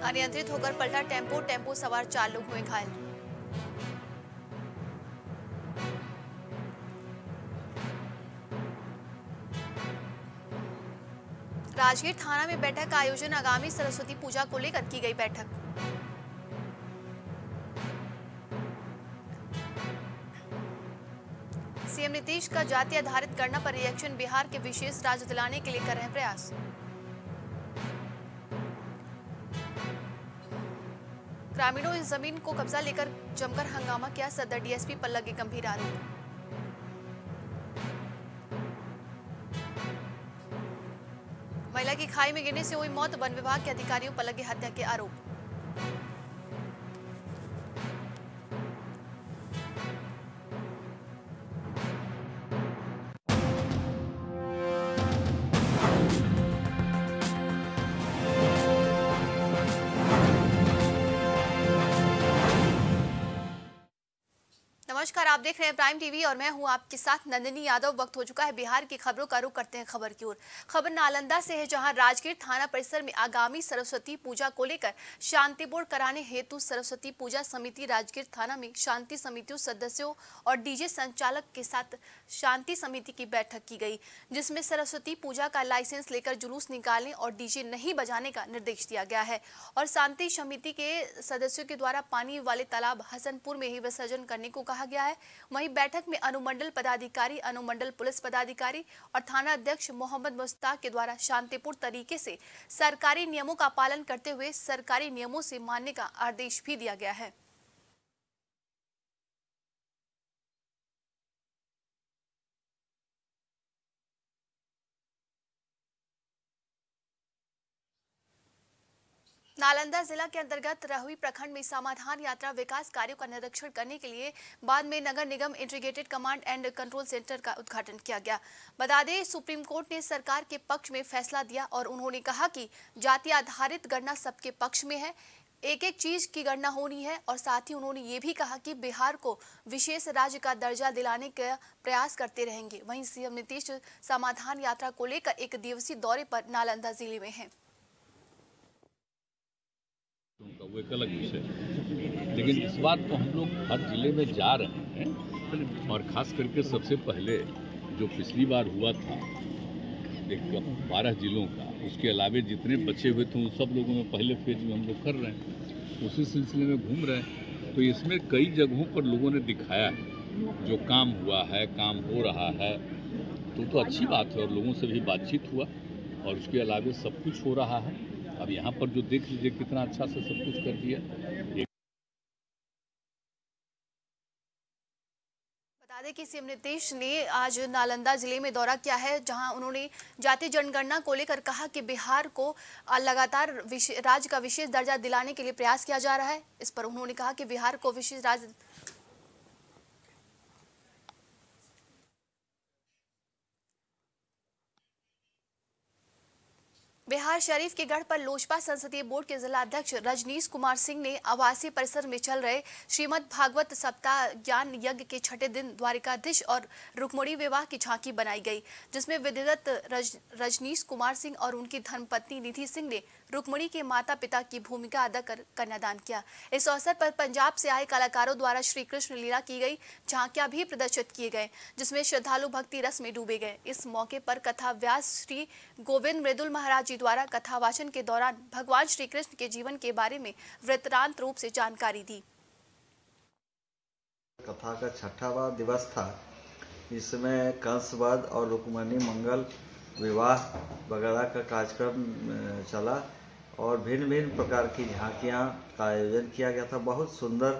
अनियंत्रित होकर पलटा टेंपो टेंपो सवार चार लोग हुए घायल। राजगीर थाना में बैठक का आयोजन आगामी सरस्वती पूजा को लेकर की गई बैठक। सीएम नीतीश का जाति आधारित गणना पर रिएक्शन बिहार के विशेष राज्य दिलाने के लिए कर रहे प्रयास। ग्रामीणों इस ज़मीन को कब्जा लेकर जमकर हंगामा किया सदर डीएसपी पर लगे गंभीर आरोप महिला की खाई में गिरने से हुई मौत, वन विभाग के अधिकारियों पर लगे हत्या के आरोप। आप देख रहे हैं प्राइम टीवी और मैं हूँ आपके साथ नंदनी यादव। वक्त हो चुका है बिहार की खबरों का रुख करते हैं खबर की ओर। खबर नालंदा से है, जहाँ राजगीर थाना परिसर में आगामी सरस्वती पूजा को लेकर शांति बोर्ड कराने हेतु सरस्वती पूजा समिति, राजगीर थाना में शांति समितियों, सदस्यों और डीजे संचालक के साथ शांति समिति की बैठक की गई, जिसमें सरस्वती पूजा का लाइसेंस लेकर जुलूस निकालने और डीजे नहीं बजाने का निर्देश दिया गया है और शांति समिति के सदस्यों के द्वारा पानी वाले तालाब हसनपुर में ही विसर्जन करने को कहा गया है। वहीं बैठक में अनुमंडल पदाधिकारी, अनुमंडल पुलिस पदाधिकारी और थाना अध्यक्ष मोहम्मद मुस्ताक के द्वारा शांतिपूर्ण तरीके से सरकारी नियमों का पालन करते हुए सरकारी नियमों से मानने का आदेश भी दिया गया है। नालंदा जिला के अंतर्गत रहुई प्रखंड में समाधान यात्रा विकास कार्यों का निरीक्षण करने के लिए बाद में नगर निगम integrated command and control centre का उद्घाटन किया गया। बता दें, सुप्रीम कोर्ट ने सरकार के पक्ष में फैसला दिया और उन्होंने कहा कि जाति आधारित गणना सबके पक्ष में है एक एक चीज़ की गणना होनी है और साथ ही उन्होंने ये भी कहा कि बिहार को विशेष राज्य का दर्जा दिलाने का प्रयास करते रहेंगे। वहीं सीएम नीतीश समाधान यात्रा को लेकर एक दिवसीय दौरे पर नालंदा ज़िले में हैं उनका वो एक अलग विषय है। लेकिन इस बात को हम लोग हर ज़िले में जा रहे हैं और खास करके सबसे पहले जो पिछली बार हुआ था, एक बारह जिलों का, उसके अलावे जितने बचे हुए थे, उन सब लोगों में पहले फ़ेज़ में हम लोग कर रहे हैं। उसी सिलसिले में घूम रहे हैं। तो इसमें कई जगहों पर लोगों ने दिखाया है जो काम हुआ है, काम हो रहा है। तो तो अच्छी बात है और लोगों से भी बातचीत हुआ और उसके अलावे सब कुछ हो रहा है। अब यहाँ पर जो देख लीजिए कितना अच्छा से सब कुछ कर दिया। बता दें कि सीएम नीतीश ने आज नालंदा ज़िले में दौरा किया है, जहाँ उन्होंने जाति जनगणना को लेकर कहा कि बिहार को लगातार राज्य का विशेष दर्जा दिलाने के लिए प्रयास किया जा रहा है। इस पर उन्होंने कहा कि बिहार को विशेष राज्य बिहार शरीफ के गढ़ पर लोजपा संसदीय बोर्ड के जिला अध्यक्ष रजनीश कुमार सिंह ने आवासीय परिसर में चल रहे श्रीमद् भागवत सप्ताह ज्ञान यज्ञ के छठे दिन द्वारिकाधीश और रुक्मणी विवाह की झांकी बनाई गई जिसमें विधिवत रज, रजनीश कुमार सिंह और उनकी धर्मपत्नी निधि सिंह ने रुक्मणी के माता पिता की भूमिका अदा कर कन्यादान किया। इस अवसर पर पंजाब से आए कलाकारों द्वारा श्री कृष्ण लीला की गई झांकियाँ भी प्रदर्शित किए गए जिसमें श्रद्धालु भक्ति रस में डूबे गए। इस मौके पर कथा व्यास श्री गोविंद मृदुल महाराज जी द्वारा कथा वाचन के दौरान भगवान श्री कृष्ण के जीवन के बारे में वृत्तांत रूप से जानकारी दी। कथा का छठावा दिवस था। इसमें कंसवध और रुक्मणी मंगल विवाह वगैरह का कार्यक्रम चला और भिन्न भिन्न प्रकार की झांकियाँ का आयोजन किया गया था। बहुत सुंदर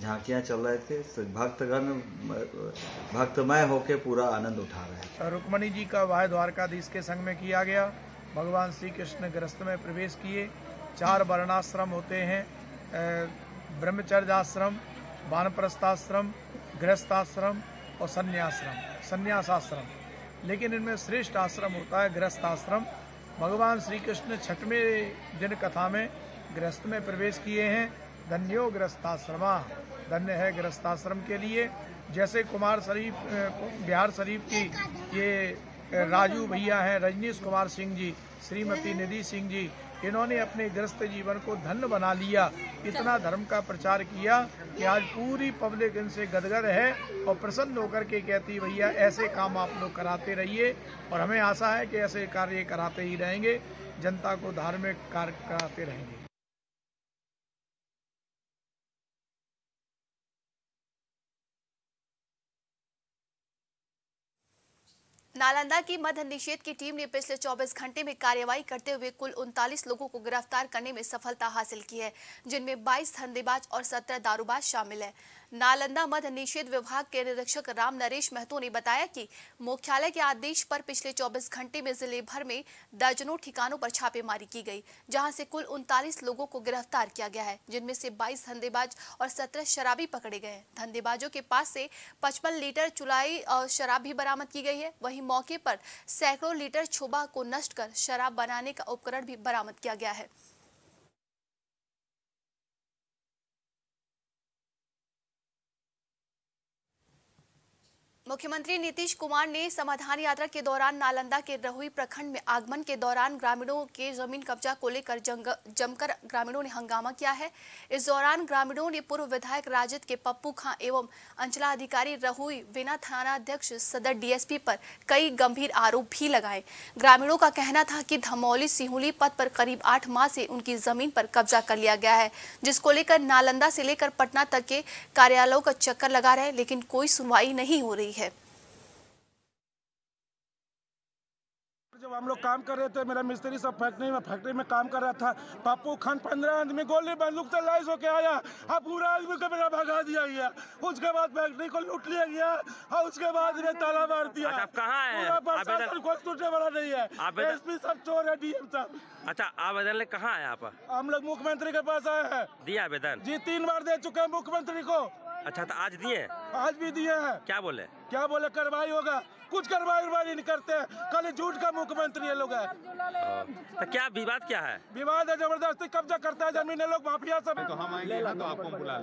झांकियाँ चल रहे थे। तो भक्तगण भक्तमय होके पूरा आनंद उठा रहे थे। रुक्मणी जी का वाह द्वारकाधीश के संग में किया गया। भगवान श्री कृष्ण गृहस्थ में प्रवेश किए। चार वर्णाश्रम होते हैं ब्रह्मचर्य आश्रम वानप्रस्थाश्रम, गृहस्थाश्रम और संन्याश्रम, संन्यासाश्रम। लेकिन इनमें श्रेष्ठ आश्रम होता है गृहस्थ आश्रम भगवान श्री कृष्ण छठवें दिन कथा में गृहस्थ में प्रवेश किए हैं, धन्यो गृहस्थाश्रमा। धन्य है गृहस्थाश्रम के लिए। जैसे कुमार शरीफ बिहार शरीफ की ये राजू भैया हैं, रजनीश कुमार सिंह जी, श्रीमती निधि सिंह जी, इन्होंने अपने ग्रस्त जीवन को धन्य बना लिया, इतना धर्म का प्रचार किया कि आज पूरी पब्लिक इनसे गदगद है और प्रसन्न होकर के कहती भैया, ऐसे काम आप लोग कराते रहिए और हमें आशा है कि ऐसे कार्य कराते ही रहेंगे, जनता को धार्मिक कार्य कराते रहेंगे। नालंदा की मध्य निषेध की टीम ने पिछले 24 घंटे में कार्यवाही करते हुए कुल उनतालीस लोगों को गिरफ़्तार करने में सफलता हासिल की है, जिनमें 22 धंधेबाज और 17 दारूबाज शामिल हैं। नालंदा मध्य निषेध विभाग के निरीक्षक राम नरेश महतो ने बताया कि मुख्यालय के आदेश पर पिछले 24 घंटे में ज़िले भर में दर्जनों ठिकानों पर छापेमारी की गई, जहाँ से कुल उनतालीस लोगों को गिरफ़्तार किया गया है, जिनमें से 22 धंधेबाज और 17 शराबी पकड़े गए हैं। धंधेबाजों के पास से 55 लीटर चुलाई और शराब भी बरामद की गई है। वही मौके पर सैकड़ों लीटर छोबा को नष्ट कर शराब बनाने का उपकरण भी बरामद किया गया है। मुख्यमंत्री नीतीश कुमार ने समाधान यात्रा के दौरान नालंदा के रहुई प्रखंड में आगमन के दौरान ग्रामीणों के ज़मीन कब्जा को लेकर जमकर ग्रामीणों ने हंगामा किया है। इस दौरान ग्रामीणों ने पूर्व विधायक राजद के पप्पू खां एवं अंचलाधिकारी रहुई बिना थानाध्यक्ष सदर डीएसपी पर कई गंभीर आरोप भी लगाए। ग्रामीणों का कहना था कि धमौली सिहुली पद पर करीब आठ माह से उनकी ज़मीन पर कब्जा कर लिया गया है, जिसको लेकर नालंदा से लेकर पटना तक के कार्यालयों का चक्कर लगा रहे, लेकिन कोई सुनवाई नहीं हो रही। रही है। जब हम लोग काम कर रहे थे मेरा मिस्त्री सब फैक्ट्री में फैक्ट्री में काम कर रहा था। पप्पू खान पंद्रह आदमी गोली बंदूक से लाइस होके आया। अब पूरा आदमी को मेरा भगा दिया गया। उसके बाद फैक्ट्री को लूट लिया गया और उसके बाद में ताला मार दिया। अच्छा कहाँ है? प्रशासन कोई टूटने वाला नहीं है। एसपी सब चोर है डीएम सब अच्छा आवेदन ले कहाँ है आप? हम लोग मुख्यमंत्री के पास आए हैं। दिया आवेदन। जी तीन बार दे चुके हैं मुख्यमंत्री को। अच्छा तो आज दिए आज भी दिए हैं। क्या बोले? क्या बोले? कार्रवाई होगा। कुछ कार्रवाई उरवाई नहीं करते। कल झूठ का मुख्यमंत्री ये लोग है। तो क्या विवाद क्या है? विवाद है ज़बरदस्ती कब्जा करता है ज़मीन लोग माफिया सब तो हम आएँगे तो आपको बुला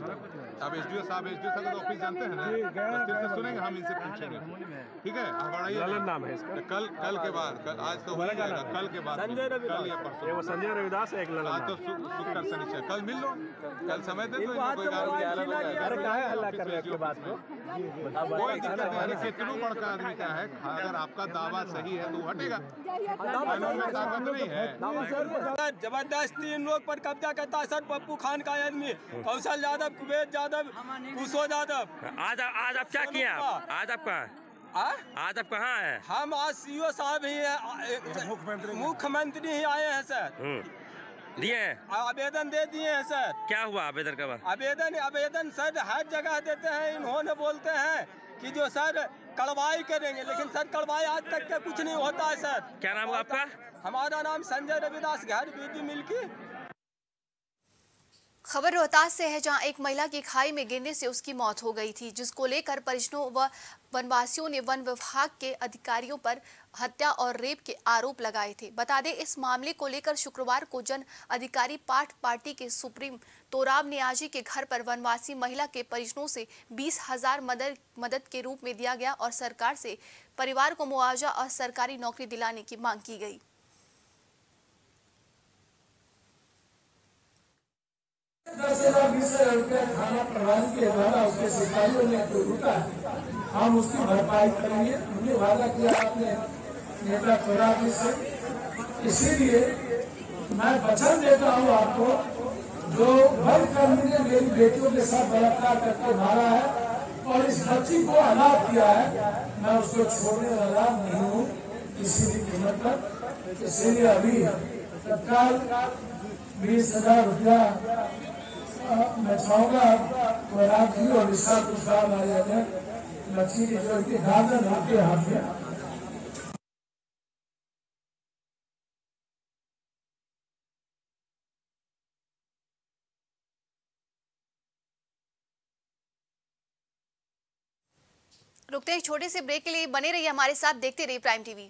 अब एस डी ओ साहब एस डी ओ साहब तो ऑफ़िस जानते हैं ना। फिर से सुनेंगे हम इनसे पूछेंगे। ठीक है? आप बढ़ाइए। नाम है इसका। कल कल के बाद कल आज तो हो जाएगा। कल के बाद संजय कल या परसों। संजय रविदास है एक आज तो शुक्र शनिचर कल मिल लो। कल समय दे दो कोई हल्ला कर रहे बात को। कोई दिक्कत नहीं अरे कितनों बड़का आदमी का है? अगर आपका दावा सही है तो हटेगा। ज़बरदस्ती नहीं है। तीन लोग पर कब्जा करता है। सर पप्पू खान का आदमी। कौशल यादव कुबेर यादव। कुशो यादव। आज आज आप क्या किया आज आप कहाँ आज आप कहाँ है? हम आज सीओ साहब ही मुख्यमंत्री मुख्यमंत्री ही आए हैं सर। दिए आवेदन दे दिए हैं सर। क्या हुआ आवेदन का आवेदन आवेदन सर हर जगह देते हैं इन्होंने बोलते हैं कि जो सर कड़वाई करेंगे लेकिन सर कड़वाई आज तक का कुछ नहीं होता है सर। क्या नाम है आपका? हमारा नाम संजय रविदास घर बीडी मिल्की खबर रोहतास से है जहाँ एक महिला की खाई में गिरने से उसकी मौत हो गई थी, जिसको लेकर परिजनों व वनवासियों ने वन विभाग के अधिकारियों पर हत्या और रेप के आरोप लगाए थे। बता दें, इस मामले को लेकर शुक्रवार को जन अधिकारी पाठ पार्टी के सुप्रीम तोराब नियाजी के घर पर वनवासी महिला के परिजनों से बीस हज़ार मदद मदद के रूप में दिया गया और सरकार से परिवार को मुआवजा और सरकारी नौकरी दिलाने की मांग की गई। दस हज़ार, बीस हज़ार रुपया खाना प्रदान के द्वारा उसके सिपाहियों ने जो है हम उसकी भरपाई करेंगे। हमने वादा किया अपने नेता फराजी से। इसीलिए मैं वचन देता हूँ आपको, जो वन कर्मी ने मेरी बेटियों के साथ बलात्कार करके मारा है और इस बच्ची को अनाथ किया है, मैं उसको छोड़ने वाला नहीं हूँ। किसी भी कीमत पर। इसीलिए अभी तत्काल बीस हज़ार रुपया मैं भी और इसका काम आ जाए जो गार्डन आपके हाथ में। रुकते हैं छोटे से ब्रेक के लिए बने रहिए हमारे साथ, देखते रहिए प्राइम टीवी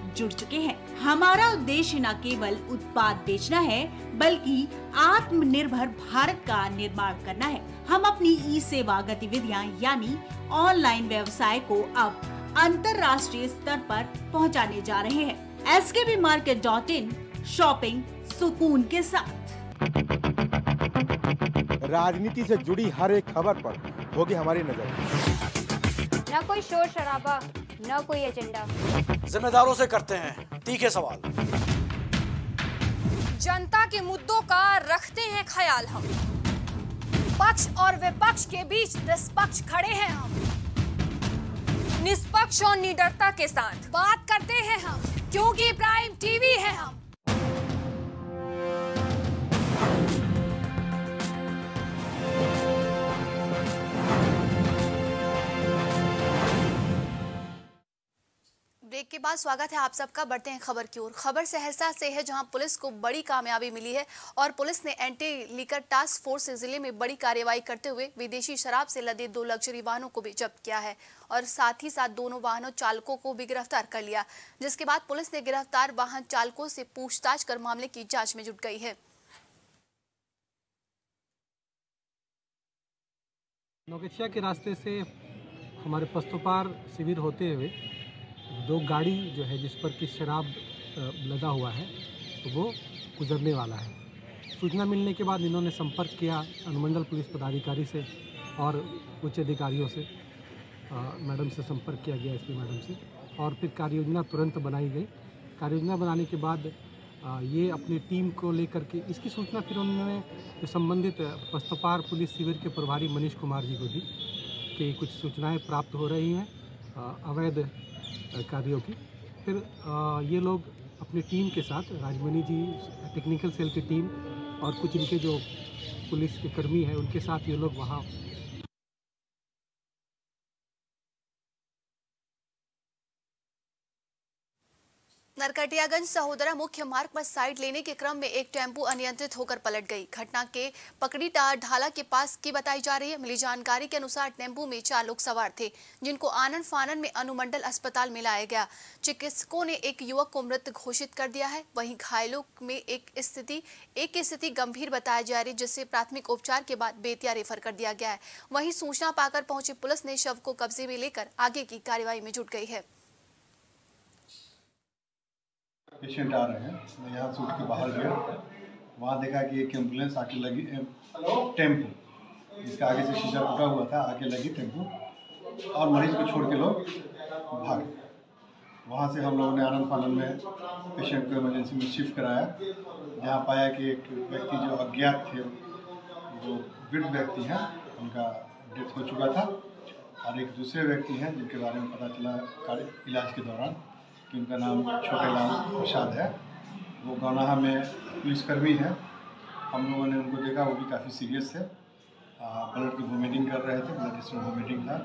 जुड़ चुके हैं। हमारा उद्देश्य न केवल उत्पाद बेचना है बल्कि आत्मनिर्भर भारत का निर्माण करना है। हम अपनी ई सेवा गतिविधियाँ यानी ऑनलाइन व्यवसाय को अब अंतर्राष्ट्रीय स्तर पर पहुँचाने जा रहे हैं। S K B market dot in shopping सुकून के साथ। राजनीति से जुड़ी हर एक खबर पर होगी हमारी नज़र। न कोई शोर शराबा न कोई एजेंडा। जिम्मेदारों से करते हैं तीखे सवाल। जनता के मुद्दों का रखते हैं ख्याल हम। पक्ष और विपक्ष के बीच निष्पक्ष खड़े हैं हम। निष्पक्ष और निडरता के साथ बात करते हैं हम क्योंकि प्राइम टीवी है हम। के बाद स्वागत है आप सबका। बढ़ते हैं खबर की ओर। खबर सहरसा से है जहाँ पुलिस को बड़ी कामयाबी मिली है और पुलिस ने एंटी लीकर टास्क फोर्स ज़िले में बड़ी कार्रवाई करते हुए विदेशी शराब से लदे दो लग्जरी वाहनों को भी जब्त किया है और साथ ही साथ दोनों वाहनों चालकों को भी गिरफ़्तार कर लिया, जिसके बाद पुलिस ने गिरफ़्तार वाहन चालकों से पूछताछ कर मामले की जाँच में जुट गई है। नौगछिया के रास्ते से हमारे पस्तोपार शिविर होते हुए दो गाड़ी जो है जिस पर कि शराब लदा हुआ है तो वो गुजरने वाला है। सूचना मिलने के बाद इन्होंने संपर्क किया अनुमंडल पुलिस पदाधिकारी से और उच्च अधिकारियों से। मैडम से संपर्क किया गया एसपी मैडम से और फिर कार्ययोजना तुरंत बनाई गई। कार्ययोजना बनाने के बाद आ, ये अपनी टीम को लेकर के इसकी सूचना फिर उन्होंने संबंधित पस्तपार पुलिस शिविर के प्रभारी मनीष कुमार जी को दी कि कुछ सूचनाएँ प्राप्त हो रही हैं। अवैध कार्यों की। फिर ये लोग अपनी टीम के साथ राजमणि जी टेक्निकल सेल की टीम और कुछ इनके जो पुलिस के कर्मी हैं, उनके साथ ये लोग वहाँ नरकटियागंज सहोदरा मुख्य मार्ग पर साइड लेने के क्रम में एक टेंपो अनियंत्रित होकर पलट गई। घटना के पकड़ी टार ढाला के पास की बताई जा रही है। मिली जानकारी के अनुसार टेंपो में चार लोग सवार थे, जिनको आनंद फानन में अनुमंडल अस्पताल में लाया गया। चिकित्सकों ने एक युवक को मृत घोषित कर दिया है। वहीं घायलों में एक स्थिति, एक की स्थिति गंभीर बताया जा रही जिससे प्राथमिक उपचार के बाद बेतिया रेफर कर दिया गया है। वहीं सूचना पाकर पहुँची पुलिस ने शव को कब्जे में लेकर आगे की कार्यवाही में जुट गई है। पेशेंट आ रहे हैं। मैं यहाँ से उठ के बाहर गया। वहाँ देखा कि एक एंबुलेंस आके लगी टेंपो। जिसका आगे से शीशा टूटा हुआ था आके लगी टेंपो। और मरीज़ को छोड़ के लोग भागे वहाँ से हम लोगों ने आनंद फानंद में पेशेंट को इमरजेंसी में शिफ्ट कराया। जहाँ पाया कि एक व्यक्ति जो अज्ञात थे जो वृद्ध व्यक्ति हैं, उनका डेथ हो चुका था। और एक दूसरे व्यक्ति हैं, जिनके बारे में पता चला इलाज के दौरान। कि उनका नाम छोटे लाल प्रसाद है। वो गौनाहा में पुलिसकर्मी है। हम लोगों ने उनको देखा, वो भी काफ़ी सीरियस थे। ब्लड की वोमिटिंग कर रहे थे ब्लड टेस्ट में वोमिटिंग था।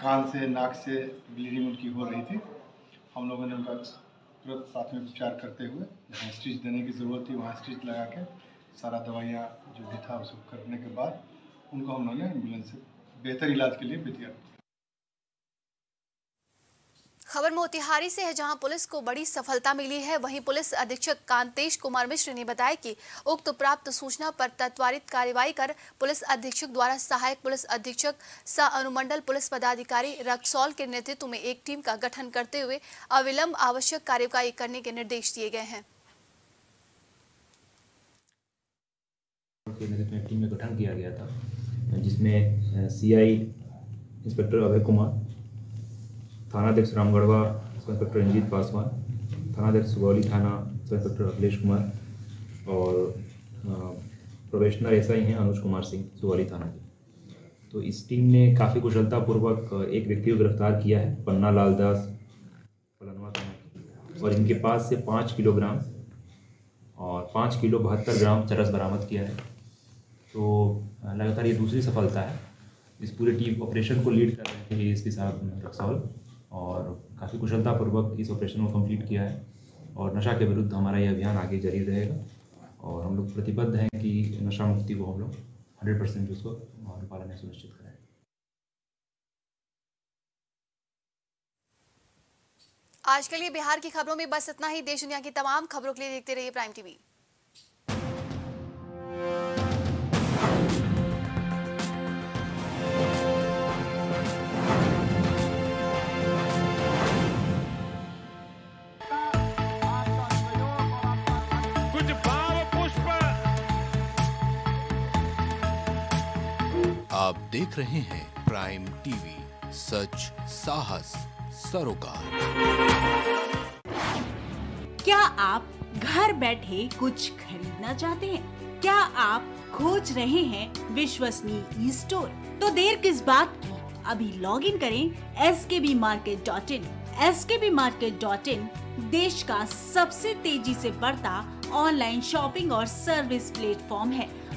कान से, नाक से ब्लीडिंग उनकी हो रही थी। हम लोगों ने उनका तुरंत प्राथमिक उपचार करते हुए, जहाँ स्टिच देने की ज़रूरत थी, वहाँ स्टिच लगा के सारा दवाइयाँ जो भी था उसको करने के बाद उनको हम लोगों ने एंबुलेंस से बेहतर इलाज के लिए बेतिया खबर मोतिहारी से है जहाँ पुलिस को बड़ी सफलता मिली है। वहीं पुलिस अधीक्षक कांतेश कुमार मिश्र ने बताया कि उक्त प्राप्त सूचना पर तत्वारित कार्यवाही कर पुलिस अधीक्षक द्वारा सहायक पुलिस अधीक्षक सह अनुमंडल पुलिस पदाधिकारी रक्सौल के नेतृत्व में एक टीम का गठन करते हुए अविलंब आवश्यक कार्यवाही करने के निर्देश दिए गए हैं। जिसमें सीआई इंस्पेक्टर अभय कुमार थानाध्यक्ष रामगढ़वा सब इंस्पेक्टर रंजीत पासवान, थानाध्यक्ष सुगौली थाना सब इंस्पेक्टर अखिलेश कुमार और प्रोबेशनर ऐसा ही हैं अनुज कुमार सिंह, सुगौली थाना के। तो इस टीम ने काफ़ी कुशलतापूर्वक एक व्यक्ति को गिरफ़्तार किया है, पन्ना लाल दास, पलनवा थाना और इनके पास से पाँच किलोग्राम और पाँच किलो बहत्तर ग्राम चरस बरामद किया है। तो लगातार ये दूसरी सफलता है। इस पूरे टीम ऑपरेशन को लीड कर रहे थे एस पी साहब रक्सौल और काफ़ी कुशलतापूर्वक इस ऑपरेशन को कंप्लीट किया है। और नशा के विरुद्ध हमारा ये अभियान आगे जारी रहेगा। और हम लोग प्रतिबद्ध हैं कि नशा मुक्ति को हम लोग हंड्रेड परसेंट उसको और पालन सुनिश्चित करें। आज के लिए बिहार की खबरों में बस इतना ही। देश दुनिया की तमाम खबरों के लिए देखते रहिए प्राइम टीवी आप देख रहे हैं प्राइम टीवी, सच, साहस, सरोकार। क्या आप घर बैठे कुछ खरीदना चाहते हैं? क्या आप खोज रहे हैं विश्वसनीय ई स्टोर तो देर किस बात की? अभी लॉग इन करें S K B market dot in S K B market dot in देश का सबसे तेज़ी से बढ़ता ऑनलाइन शॉपिंग और सर्विस प्लेटफॉर्म है।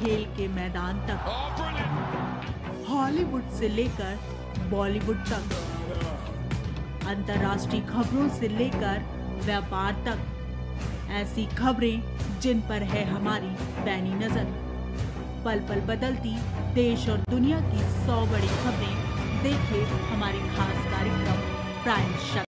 खेल के मैदान तक। हॉलीवुड से लेकर बॉलीवुड तक। अंतर्राष्ट्रीय खबरों से लेकर व्यापार तक। ऐसी खबरें जिन पर है हमारी पैनी नज़र। पल पल बदलती देश और दुनिया की सौ बड़ी खबरें। देखिए हमारे खास कार्यक्रम प्राइम शक्ति